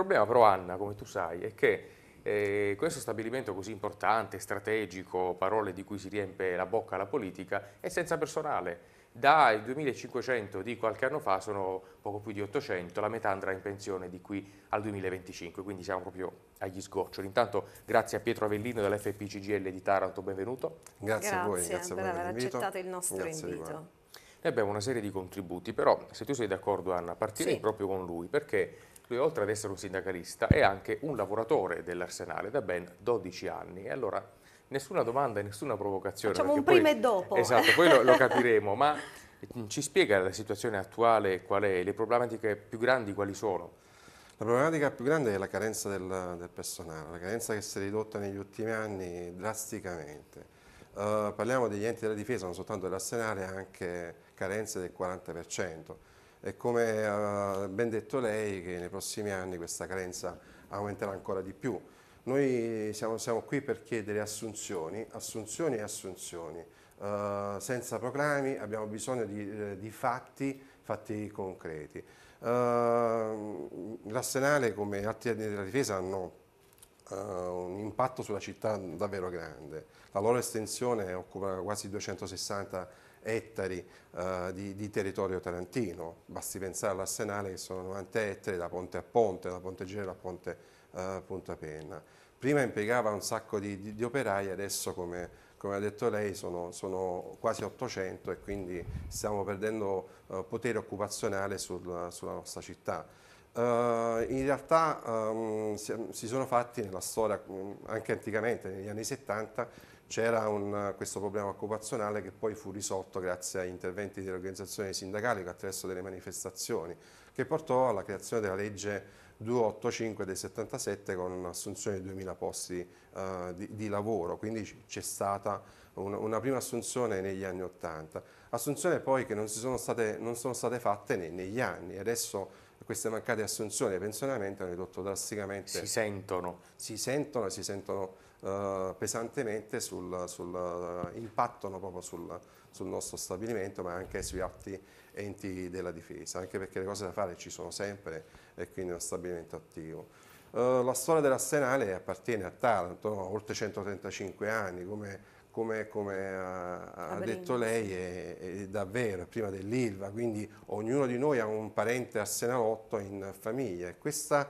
problema però Anna, come tu sai, è che eh, questo stabilimento così importante, strategico, parole di cui si riempie la bocca la politica, è senza personale. Dai 2500 di qualche anno fa sono poco più di 800, la metà andrà in pensione di qui al 2025, quindi siamo proprio agli sgoccioli. Intanto grazie a Pietro Avellino dell'FPCGL di Taranto, benvenuto. Grazie, grazie a voi, grazie per aver accettato il nostro grazie invito. Noi abbiamo una serie di contributi, però se tu sei d'accordo Anna, partirei sì. proprio con lui, perché lui oltre ad essere un sindacalista è anche un lavoratore dell'Arsenale da ben 12 anni e allora nessuna domanda e nessuna provocazione. Facciamo un prima poi, e dopo. Esatto, poi lo, lo capiremo, ma ci spiega la situazione attuale qual è, le problematiche più grandi quali sono? La problematica più grande è la carenza del, del personale, la carenza che si è ridotta negli ultimi anni drasticamente. Uh, parliamo degli enti della difesa, non soltanto dell'Arsenale, anche carenze del 40% e come ha ben detto lei che nei prossimi anni questa carenza aumenterà ancora di più. Noi siamo, siamo qui per chiedere assunzioni, assunzioni e assunzioni, uh, senza proclami, abbiamo bisogno di, eh, di fatti, fatti concreti. Uh, L'Arsenale come altri enti della difesa hanno uh, un impatto sulla città davvero grande, la loro estensione occupa quasi 260 ettari uh, di, di, territorio tarantino, basti pensare all'Arsenale che sono 90 ettari da ponte a ponte, da Ponte Gelo a Ponte uh, Punta Penna. Prima impiegava un sacco di, di, di operai, adesso come, come, ha detto lei sono, sono, quasi 800 e quindi stiamo perdendo uh, potere occupazionale sul, sulla nostra città. Uh, in realtà um, si, si, sono fatti nella storia, anche anticamente, negli anni 70, c'era questo problema occupazionale che poi fu risolto grazie agli interventi delle organizzazioni sindacali attraverso delle manifestazioni, che portò alla creazione della legge 285 del 77 con un'assunzione di 2000 posti uh, di, di, lavoro, quindi c'è stata una, una, prima assunzione negli anni 80, assunzioni poi che non, sono state, non sono state fatte nei, negli anni, adesso queste mancate assunzioni e pensionamenti hanno ridotto drasticamente. Si sentono. Si sentono e si sentono uh, pesantemente sul, sul uh, impattano proprio sul, sul, nostro stabilimento ma anche sugli altri enti della difesa, anche perché le cose da fare ci sono sempre e quindi uno stabilimento attivo. Uh, la storia dell'Arsenale appartiene a Taranto, no? oltre 135 anni, come come, come ha, ha detto lei, è, è davvero prima dell'Ilva, quindi ognuno di noi ha un parente arsenalotto in famiglia questa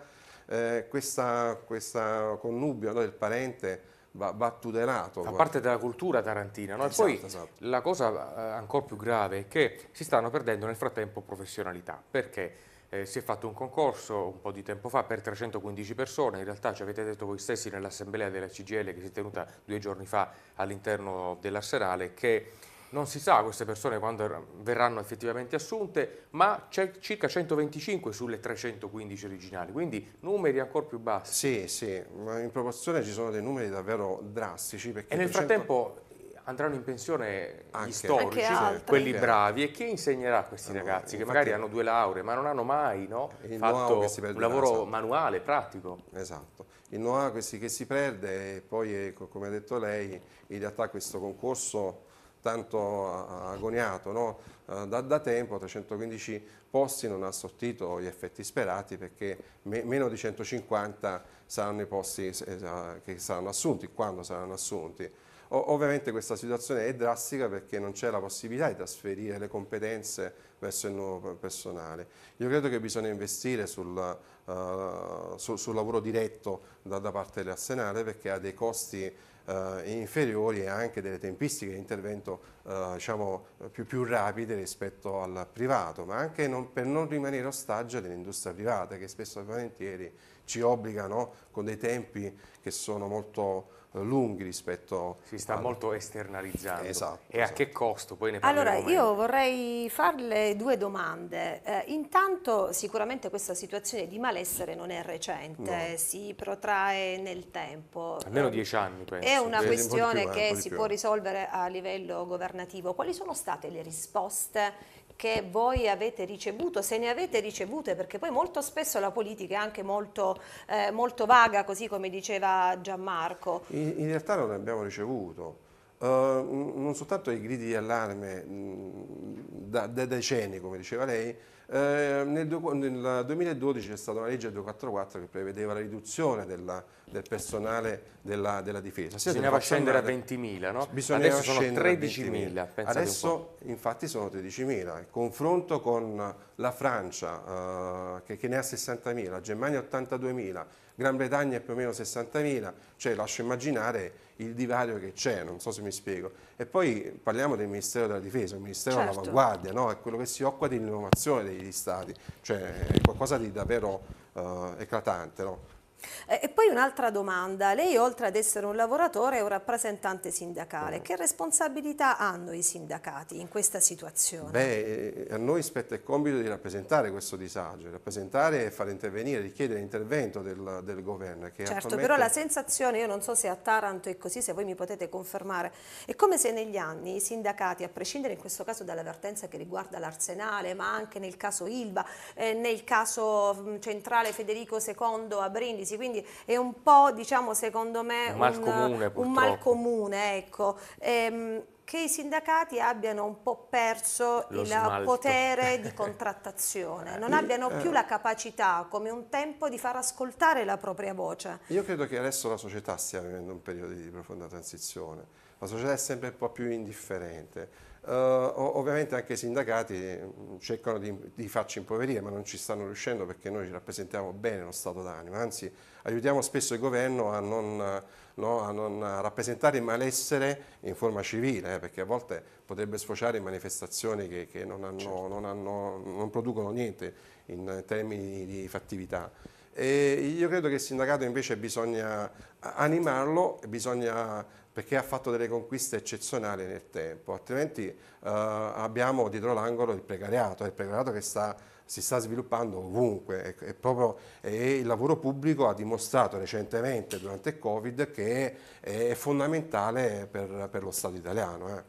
eh, questa, questa, connubio no, del parente va, va tutelato. Fa parte della cultura tarantina. No? Esatto, e poi esatto. la cosa eh, ancora più grave è che si stanno perdendo nel frattempo professionalità, perché eh, si è fatto un concorso un po' di tempo fa per 315 persone, in realtà ci avete detto voi stessi nell'assemblea della CGL che si è tenuta due giorni fa all'interno dell'Arsenale che non si sa queste persone quando verranno effettivamente assunte, ma c'è circa 125 sulle 315 originali, quindi numeri ancora più bassi. Sì, sì, ma in proporzione ci sono dei numeri davvero drastici. e nel 300... frattempo andranno in pensione anche, gli storici, quelli bravi, e chi insegnerà a questi allora, ragazzi che magari hanno due lauree ma non hanno mai no, fatto un lavoro esatto. manuale, pratico? Esatto, il know-how che si, che si perde e poi come ha detto lei in realtà questo concorso tanto agoniato no? Eh, da, da, tempo, 315 posti non ha sortito gli effetti sperati perché me, meno di 150 saranno i posti eh, che saranno assunti, quando saranno assunti. O, ovviamente questa situazione è drastica perché non c'è la possibilità di trasferire le competenze verso il nuovo personale. Io credo che bisogna investire sul, uh, sul, sul lavoro diretto da, da parte dell'Arsenale perché ha dei costi eh, inferiori e anche delle tempistiche di intervento eh, diciamo, più, più, rapide rispetto al privato, ma anche non, per non rimanere ostaggio dell'industria privata che spesso e volentieri ci obbligano con dei tempi che sono molto lunghi rispetto si sta al... molto esternalizzando. Esatto, e esatto. a che costo? Poi ne allora io vorrei farle due domande. Eh, intanto sicuramente questa situazione di malessere non è recente no. si protrae nel tempo. Almeno eh, dieci anni penso. È una questione più, che si può risolvere a livello governativo. Quali sono state le risposte che voi avete ricevuto, se ne avete ricevute, perché poi molto spesso la politica è anche molto, eh, molto vaga, così come diceva Gianmarco. In, in realtà non ne abbiamo ricevuto. Uh, non soltanto i gridi di allarme mh, da, da, decenni, come diceva lei, Eh, nel, nel, 2012 c'è stata una legge 244 che prevedeva la riduzione della, del personale della, della difesa. Bisognava scendere a 20.000, no? Adesso sono 13.000. Adesso infatti sono 13.000. Il confronto con la Francia eh, che, che, ne ha 60.000, la Germania 82.000, Gran Bretagna più o meno 60.000, cioè lascio immaginare il divario che c'è, non so se mi spiego. E poi parliamo del Ministero della Difesa, il Ministero certo. dell'avanguardia, no? è quello che si occupa dell'innovazione degli Stati, cioè è qualcosa di davvero uh, eclatante. No? Eh, e poi un'altra domanda, lei oltre ad essere un lavoratore è un rappresentante sindacale, mm. che responsabilità hanno i sindacati in questa situazione? Beh, a noi spetta il compito di rappresentare questo disagio, rappresentare e far intervenire, richiedere l'intervento del, del, governo. certo, attualmente... però la sensazione, io non so se a Taranto è così, se voi mi potete confermare, è come se negli anni i sindacati, a prescindere in questo caso dall'avvertenza che riguarda l'Arsenale, ma anche nel caso Ilva, eh, nel caso centrale Federico II a Brindisi, crisi, quindi è un po' diciamo secondo me un mal comune, un mal comune ecco. ehm, che i sindacati abbiano un po' perso Lo il smalto. potere di contrattazione, non abbiano più la capacità come un tempo di far ascoltare la propria voce. Io credo che adesso la società stia vivendo un periodo di profonda transizione, la società è sempre un po' più indifferente, Uh, ovviamente anche i sindacati mm, cercano di, di, farci impoverire, ma non ci stanno riuscendo perché noi ci rappresentiamo bene lo stato d'animo, anzi aiutiamo spesso il governo a non, no, a non rappresentare il malessere in forma civile, eh, perché a volte potrebbe sfociare in manifestazioni che, che non, hanno, certo. non, hanno, non, producono niente in termini di fattività. E io credo che il sindacato invece bisogna animarlo, bisogna perché ha fatto delle conquiste eccezionali nel tempo, altrimenti eh, abbiamo dietro l'angolo il precariato, il precariato che sta, si sta sviluppando ovunque e, proprio, e il lavoro pubblico ha dimostrato recentemente durante il Covid che è, è fondamentale per, per, lo Stato italiano. Eh.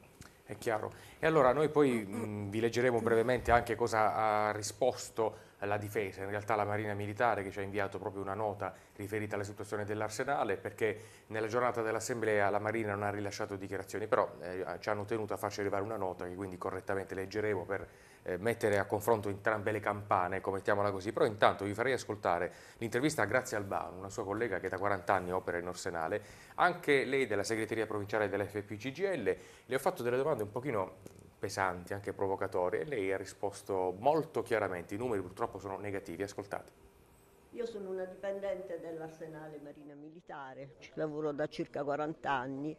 È chiaro. E allora noi poi mh, vi leggeremo brevemente anche cosa ha risposto la difesa, in realtà la Marina Militare che ci ha inviato proprio una nota riferita alla situazione dell'Arsenale perché nella giornata dell'Assemblea la Marina non ha rilasciato dichiarazioni, però eh, ci hanno tenuto a farci arrivare una nota che quindi correttamente leggeremo per eh, mettere a confronto entrambe le campane, mettiamola così, però intanto vi farei ascoltare l'intervista a Grazia Albano, una sua collega che da 40 anni opera in Arsenale, anche lei della segreteria provinciale dell'FPCGL, le ho fatto delle domande un pochino pesanti, anche provocatorie, e lei ha risposto molto chiaramente, i numeri purtroppo sono negativi, ascoltate. Io sono una dipendente dell'Arsenale Marina Militare, ci lavoro da circa 40 anni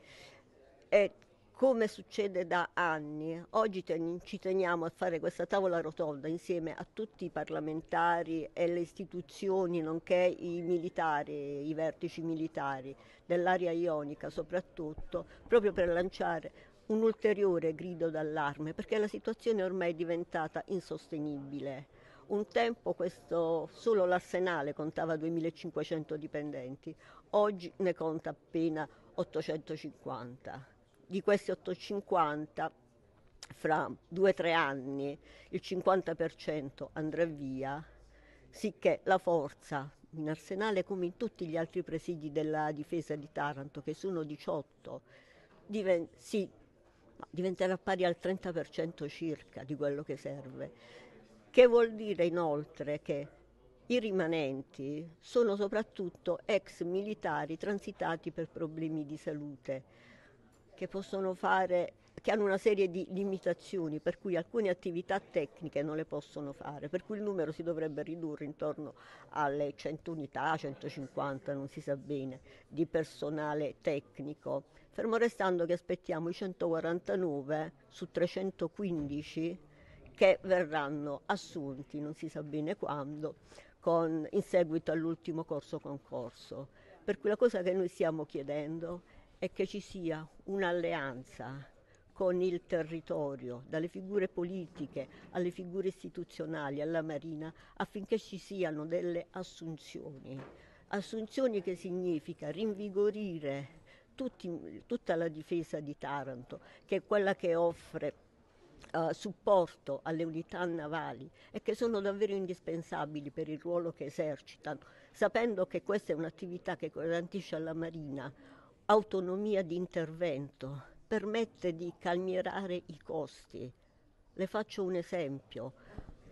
e come succede da anni, oggi ten ci teniamo a fare questa tavola rotonda insieme a tutti i parlamentari e le istituzioni, nonché i militari, i vertici militari dell'area ionica soprattutto, proprio per lanciare un ulteriore grido d'allarme perché la situazione ormai è diventata insostenibile. Un tempo questo, solo l'arsenale contava 2500 dipendenti, oggi ne conta appena 850. Di questi 850 fra due o tre anni il 50% andrà via, sicché la forza in arsenale come in tutti gli altri presidi della difesa di Taranto, che sono 18, diven- si diventerà pari al 30% circa di quello che serve, che vuol dire inoltre che i rimanenti sono soprattutto ex militari transitati per problemi di salute, che possono fare che hanno una serie di limitazioni per cui alcune attività tecniche non le possono fare, per cui il numero si dovrebbe ridurre intorno alle 100 unità, 150, non si sa bene, di personale tecnico fermo restando che aspettiamo i 149 su 315 che verranno assunti, non si sa bene quando, con, in seguito all'ultimo corso concorso. Per cui la cosa che noi stiamo chiedendo è che ci sia un'alleanza con il territorio, dalle figure politiche alle figure istituzionali, alla Marina, affinché ci siano delle assunzioni. Assunzioni che significa rinvigorire tutti, tutta la difesa di Taranto, che è quella che offre uh, supporto alle unità navali e che sono davvero indispensabili per il ruolo che esercitano, sapendo che questa è un'attività che garantisce alla Marina autonomia di intervento, permette di calmierare i costi. Le faccio un esempio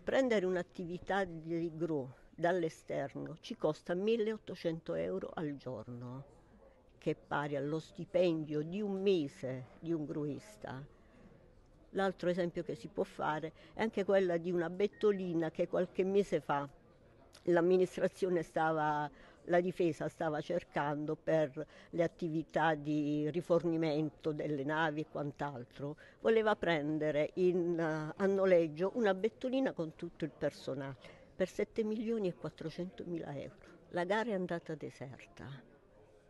prendere un'attività di gru dall'esterno ci costa 1800 euro al giorno, che è pari allo stipendio di un mese di un gruista. L'altro esempio che si può fare è anche quella di una bettolina che qualche mese fa l'amministrazione stava la difesa stava cercando per le attività di rifornimento delle navi e quant'altro, voleva prendere in, uh, a noleggio una bettolina con tutto il personale per 7 milioni e 400 mila euro. La gara è andata deserta.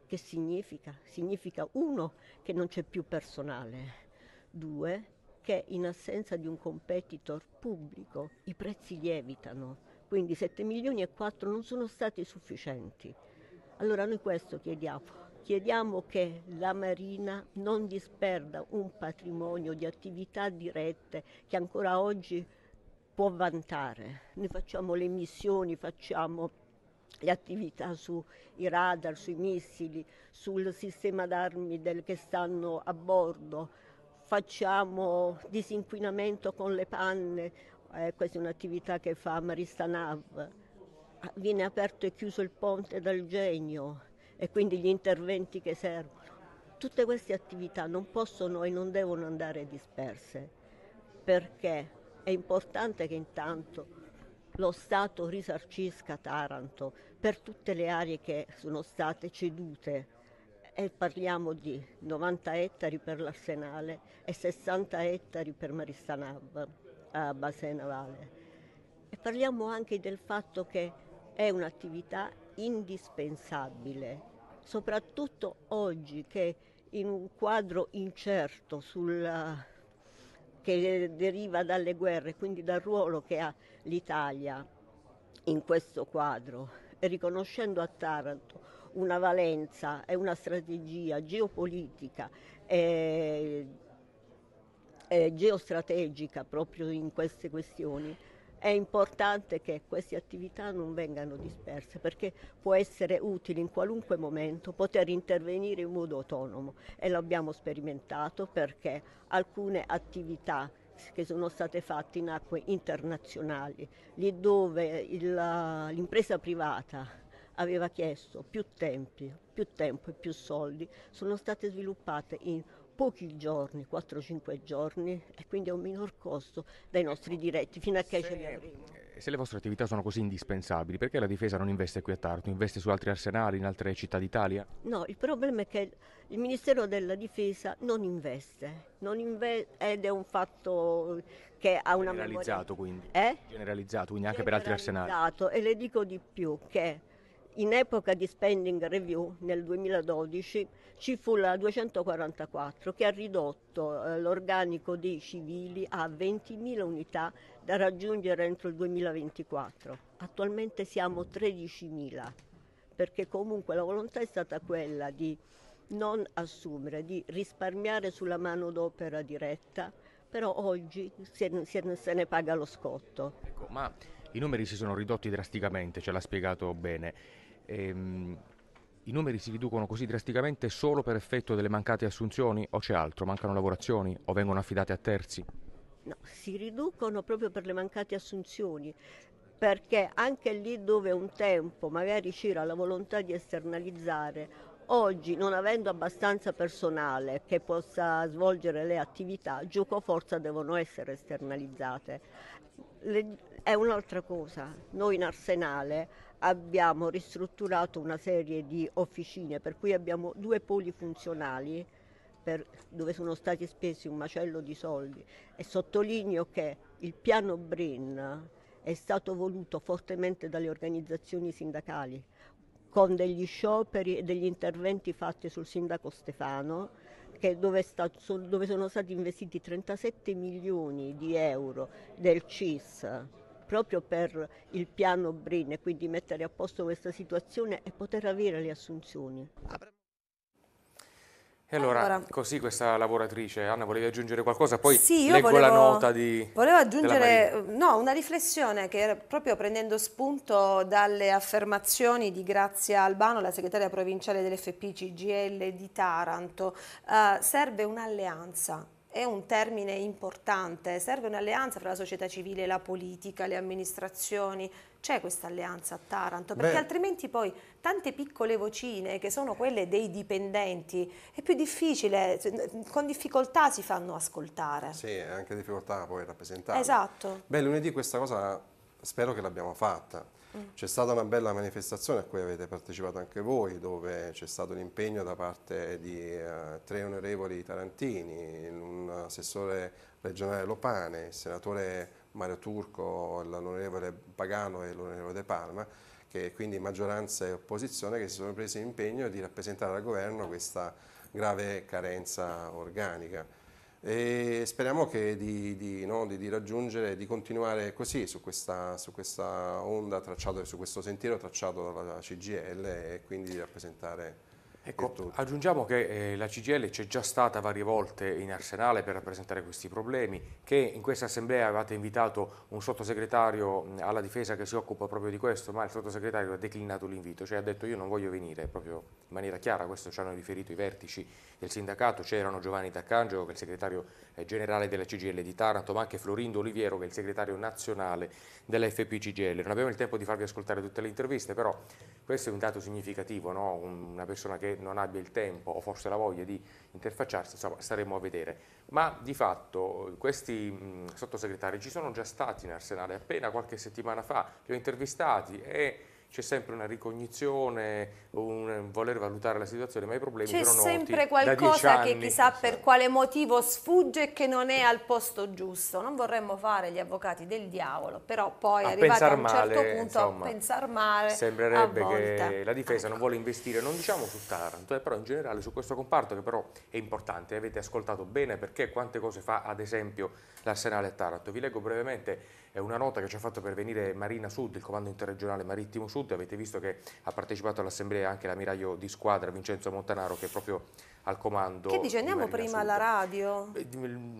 Che significa? Significa uno che non c'è più personale, due che in assenza di un competitor pubblico i prezzi lievitano quindi 7 milioni e 4 non sono stati sufficienti. Allora noi questo chiediamo, chiediamo che la Marina non disperda un patrimonio di attività dirette che ancora oggi può vantare. Noi facciamo le missioni, facciamo le attività sui radar, sui missili, sul sistema d'armi del, che stanno a bordo, facciamo disinquinamento con le panne eh, questa è un'attività che fa Marista Nav, viene aperto e chiuso il ponte dal genio e quindi gli interventi che servono. Tutte queste attività non possono e non devono andare disperse perché è importante che intanto lo Stato risarcisca Taranto per tutte le aree che sono state cedute. E parliamo di 90 ettari per l'Arsenale e 60 ettari per Maristanav a base navale. E parliamo anche del fatto che è un'attività indispensabile, soprattutto oggi che in un quadro incerto sulla, che deriva dalle guerre, quindi dal ruolo che ha l'Italia in questo quadro, e riconoscendo a Taranto una valenza e una strategia geopolitica e eh, geostrategica proprio in queste questioni, è importante che queste attività non vengano disperse perché può essere utile in qualunque momento poter intervenire in modo autonomo e l'abbiamo sperimentato perché alcune attività che sono state fatte in acque internazionali, lì dove il, l'impresa privata aveva chiesto più, tempi, più tempo e più soldi, sono state sviluppate in pochi giorni, 4-5 giorni, e quindi a un minor costo dai nostri diretti, fino a che se, ce li avremo. Se le vostre attività sono così indispensabili, perché la difesa non investe qui a Taranto, investe su altri arsenali, in altre città d'Italia? No, il problema è che il Ministero della Difesa non investe, non inve- ed è un fatto che ha una Generalizzato memoria... quindi? Eh? Generalizzato, quindi anche per altri arsenali? E le dico di più, che in epoca di spending review nel 2012 ci fu la 244 che ha ridotto eh, l'organico dei civili a 20.000 unità da raggiungere entro il 2024. Attualmente siamo 13.000 perché comunque la volontà è stata quella di non assumere, di risparmiare sulla manodopera diretta, però oggi se, se, se ne paga lo scotto. Ecco, ma i numeri si sono ridotti drasticamente, ce l'ha spiegato bene. Ehm, I numeri si riducono così drasticamente solo per effetto delle mancate assunzioni o c'è altro? Mancano lavorazioni o vengono affidate a terzi? No, si riducono proprio per le mancate assunzioni, perché anche lì dove un tempo magari c'era la volontà di esternalizzare, oggi non avendo abbastanza personale che possa svolgere le attività, gioco forza devono essere esternalizzate. Le, è un'altra cosa, noi in Arsenale abbiamo ristrutturato una serie di officine per cui abbiamo due poli funzionali per, dove sono stati spesi un macello di soldi. E sottolineo che il piano BRIN è stato voluto fortemente dalle organizzazioni sindacali con degli scioperi e degli interventi fatti sul sindaco Stefano dove, sta, dove sono stati investiti 37 milioni di euro del CIS proprio per il piano BRIN e quindi mettere a posto questa situazione e poter avere le assunzioni. E allora, allora, così questa lavoratrice, Anna, volevi aggiungere qualcosa? Poi sì, leggo volevo, la nota di... Volevo aggiungere no, una riflessione che proprio prendendo spunto dalle affermazioni di Grazia Albano, la segretaria provinciale dell'FP CGL di Taranto, uh, serve un'alleanza è un termine importante, serve un'alleanza fra la società civile, la politica, le amministrazioni, c'è questa alleanza a Taranto? Perché Beh. altrimenti poi tante piccole vocine che sono quelle dei dipendenti è più difficile, con difficoltà si fanno ascoltare. Sì, anche difficoltà poi rappresentare. Esatto. Beh, lunedì questa cosa spero che l'abbiamo fatta. Mm. C'è stata una bella manifestazione a cui avete partecipato anche voi, dove c'è stato l'impegno da parte di uh, tre onorevoli tarantini, un assessore regionale Lopane, il senatore Mario Turco, l'onorevole Pagano e l'onorevole De Palma, che quindi maggioranza e opposizione che si sono presi l'impegno di rappresentare al governo questa grave carenza organica. E speriamo di, di, no, di, di, raggiungere, di continuare così su questa, su questa onda tracciata, su questo sentiero tracciato dalla CGL e quindi di rappresentare Ecco, aggiungiamo che eh, la CGL c'è già stata varie volte in Arsenale per rappresentare questi problemi, che in questa assemblea avevate invitato un sottosegretario alla difesa che si occupa proprio di questo, ma il sottosegretario ha declinato l'invito, cioè ha detto io non voglio venire, proprio in maniera chiara, questo ci hanno riferito i vertici del sindacato, c'erano Giovanni Taccangelo che è il segretario eh, generale della CGL di Taranto, ma anche Florindo Oliviero che è il segretario nazionale della FP-CGL. Non abbiamo il tempo di farvi ascoltare tutte le interviste, però questo è un dato significativo, no? una persona che non abbia il tempo o forse la voglia di interfacciarsi, insomma staremo a vedere. Ma di fatto questi mh, sottosegretari ci sono già stati in Arsenale, appena qualche settimana fa li ho intervistati e c'è sempre una ricognizione, un voler valutare la situazione, ma i problemi c'è sono noti sempre qualcosa che chissà per quale motivo sfugge e che non è al posto giusto. Non vorremmo fare gli avvocati del diavolo, però poi a arrivati a un certo male, punto insomma, a pensare male sembrerebbe che la difesa non vuole investire, non diciamo su Taranto, eh, però in generale su questo comparto che però è importante. Avete ascoltato bene perché quante cose fa ad esempio l'Arsenale a Taranto. Vi leggo brevemente è una nota che ci ha fatto pervenire Marina Sud, il Comando Interregionale Marittimo Sud, avete visto che ha partecipato all'assemblea anche l'ammiraglio di squadra Vincenzo Montanaro che è proprio al comando. Che dice? Andiamo prima alla radio?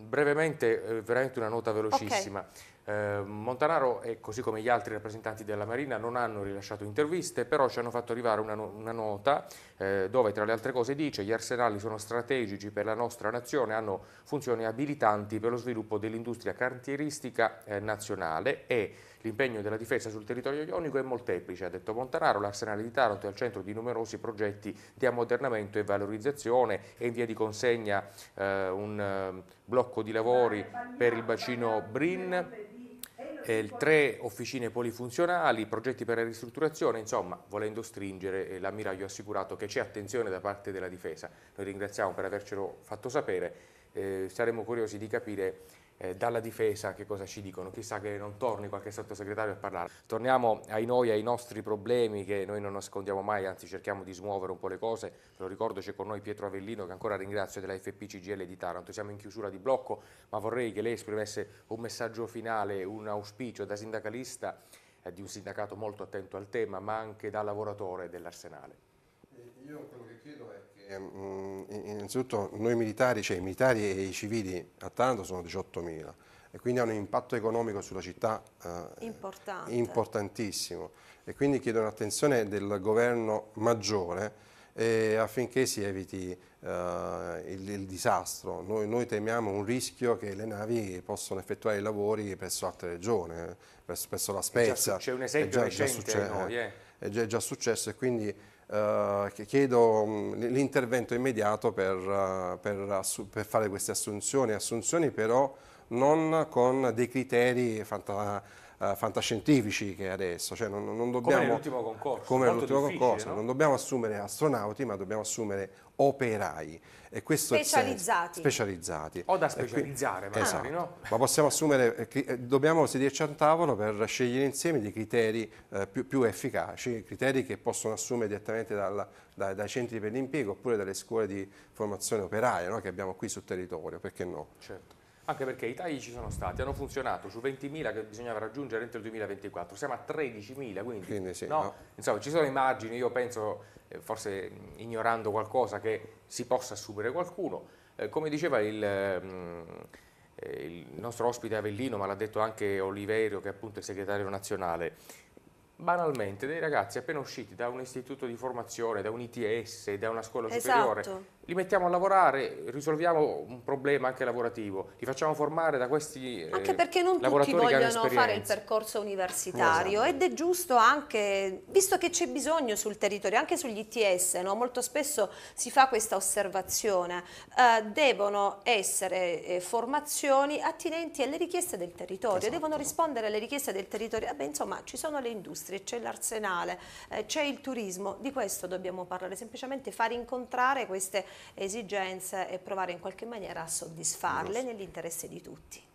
Brevemente, eh, veramente una nota velocissima. Okay. Eh, Montanaro e così come gli altri rappresentanti della Marina non hanno rilasciato interviste, però ci hanno fatto arrivare una, una nota eh, dove tra le altre cose dice gli arsenali sono strategici per la nostra nazione, hanno funzioni abilitanti per lo sviluppo dell'industria cantieristica eh, nazionale e l'impegno della difesa sul territorio ionico è molteplice, ha detto Montanaro, l'arsenale di Taranto è al centro di numerosi progetti di ammodernamento e valorizzazione e in via di consegna eh, un eh, blocco di lavori per il bacino Brin eh, tre officine polifunzionali, progetti per la ristrutturazione, insomma, volendo stringere, eh, l'ammiraglio ha assicurato che c'è attenzione da parte della difesa. Noi ringraziamo per avercelo fatto sapere, eh, saremo curiosi di capire eh, dalla difesa che cosa ci dicono, chissà che non torni qualche sottosegretario a parlare. Torniamo ai noi, ai nostri problemi che noi non nascondiamo mai, anzi cerchiamo di smuovere un po' le cose, lo ricordo c'è con noi Pietro Avellino che ancora ringrazio della FP CGL di Taranto, siamo in chiusura di blocco ma vorrei che lei esprimesse un messaggio finale, un auspicio da sindacalista eh, di un sindacato molto attento al tema ma anche da lavoratore dell'Arsenale. Io quello che chiedo è Ehm, innanzitutto noi militari, cioè i militari e i civili a Taranto sono 18.000 e quindi hanno un impatto economico sulla città eh, importantissimo e quindi chiedo un'attenzione del governo maggiore eh, affinché si eviti eh, il, il, disastro. Noi, noi, temiamo un rischio che le navi possano effettuare i lavori presso altre regioni, eh, presso, presso, la Spezia. C'è un esempio è già, recente già noi, eh. è, già, è già successo e quindi chiedo um, l'intervento immediato per, uh, per, per, fare queste assunzioni, assunzioni però non con dei criteri fanta, uh, fantascientifici che adesso, cioè non, non dobbiamo, come nell'ultimo concorso, come nell'ultimo concorso no? non dobbiamo assumere astronauti ma dobbiamo assumere operai e questo specializzati. specializzati. O da specializzare qui, magari, esatto. no? Ma possiamo assumere, eh, eh, dobbiamo sederci a un tavolo per scegliere insieme dei criteri eh, più, più, efficaci, criteri che possono assumere direttamente dalla, dai, dai, centri per l'impiego oppure dalle scuole di formazione operaia no? che abbiamo qui sul territorio, perché no? Certo anche perché i tagli ci sono stati, hanno funzionato su 20.000 che bisognava raggiungere entro il 2024, siamo a 13.000, quindi, quindi sì, no? No. Insomma, ci sono immagini, io penso eh, forse ignorando qualcosa, che si possa assumere qualcuno. Eh, come diceva il, mm, eh, il, nostro ospite Avellino, ma l'ha detto anche Oliverio, che è appunto il segretario nazionale, banalmente dei ragazzi appena usciti da un istituto di formazione, da un ITS, da una scuola esatto. superiore, li mettiamo a lavorare, risolviamo un problema anche lavorativo, li facciamo formare da questi eh, Anche perché non tutti vogliono fare il percorso universitario esatto. ed è giusto anche, visto che c'è bisogno sul territorio, anche sugli ITS, no? molto spesso si fa questa osservazione, eh, devono essere eh, formazioni attinenti alle richieste del territorio, esatto. devono rispondere alle richieste del territorio, beh, insomma ci sono le industrie, c'è l'arsenale, eh, c'è il turismo, di questo dobbiamo parlare, semplicemente far incontrare queste esigenze e provare in qualche maniera a soddisfarle nell'interesse di tutti.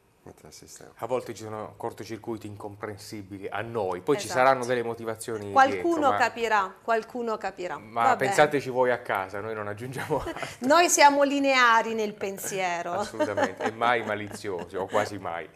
A volte ci sono cortocircuiti incomprensibili a noi, poi esatto. ci saranno delle motivazioni Qualcuno dietro, capirà, qualcuno capirà. Ma Va pensateci bene. voi a casa, noi non aggiungiamo altro. noi siamo lineari nel pensiero. Assolutamente, e mai maliziosi, o quasi mai.